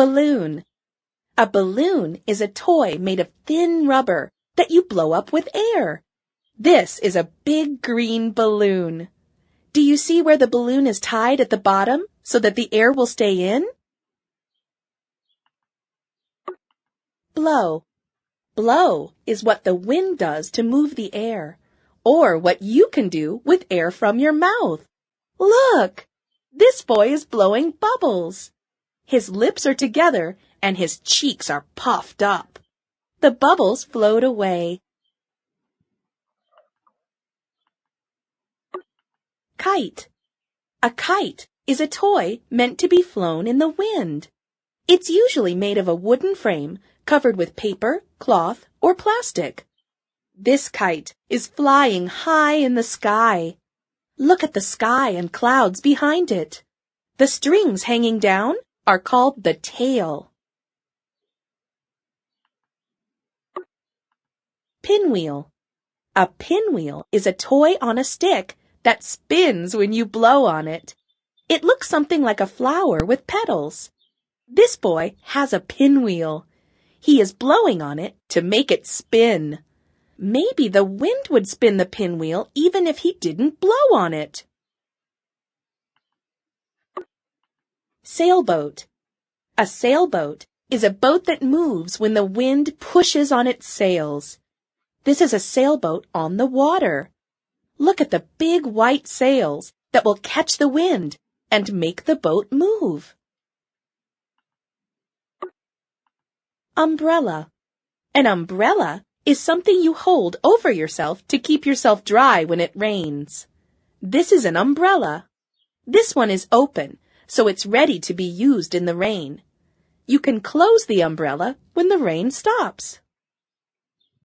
Balloon. A balloon is a toy made of thin rubber that you blow up with air. This is a big green balloon. Do you see where the balloon is tied at the bottom so that the air will stay in? Blow. Blow is what the wind does to move the air, or what you can do with air from your mouth. Look! This boy is blowing bubbles. His lips are together and his cheeks are puffed up. The bubbles float away. Kite. A kite is a toy meant to be flown in the wind. It's usually made of a wooden frame covered with paper, cloth, or plastic. This kite is flying high in the sky. Look at the sky and clouds behind it. The strings hanging down are called the tail. Pinwheel. A pinwheel is a toy on a stick that spins when you blow on it. It looks something like a flower with petals. This boy has a pinwheel. He is blowing on it to make it spin. Maybe the wind would spin the pinwheel even if he didn't blow on it. Sailboat. A sailboat is a boat that moves when the wind pushes on its sails. This is a sailboat on the water. Look at the big white sails that will catch the wind and make the boat move. Umbrella. An umbrella is something you hold over yourself to keep yourself dry when it rains. This is an umbrella. This one is open, so it's ready to be used in the rain. You can close the umbrella when the rain stops.